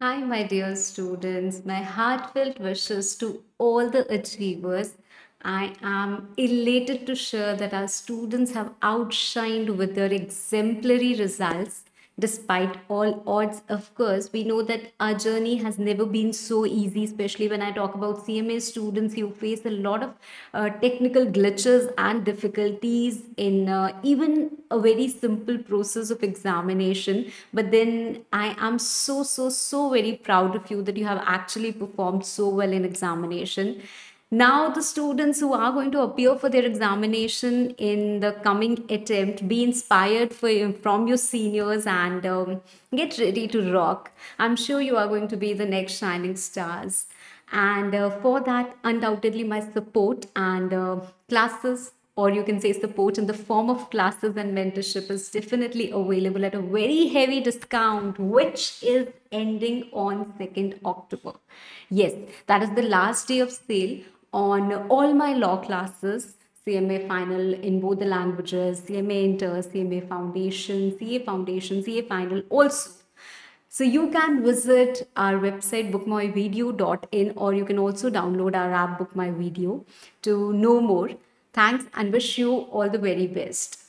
Hi, my dear students. My heartfelt wishes to all the achievers. I am elated to share that our students have outshined with their exemplary results despite all odds. Of course, we know that our journey has never been so easy, especially when I talk about CMA students. You face a lot of uh, technical glitches and difficulties in uh, even a very simple process of examination. But then I am so, so, so very proud of you that you have actually performed so well in examination. Now, the students who are going to appear for their examination in the coming attempt, be inspired for, from your seniors and um, get ready to rock. I'm sure you are going to be the next shining stars. And uh, for that, undoubtedly, my support and uh, classes, or you can say support in the form of classes and mentorship, is definitely available at a very heavy discount, which is ending on 2nd October. Yes, that is the last day of sale on all my law classes. CMA final in both the languages, CMA Inter, CMA Foundation, CA Foundation, CA Final also. So you can visit our website bookmyvideo.in or you can also download our app Book My Video to know more. Thanks and wish you all the very best.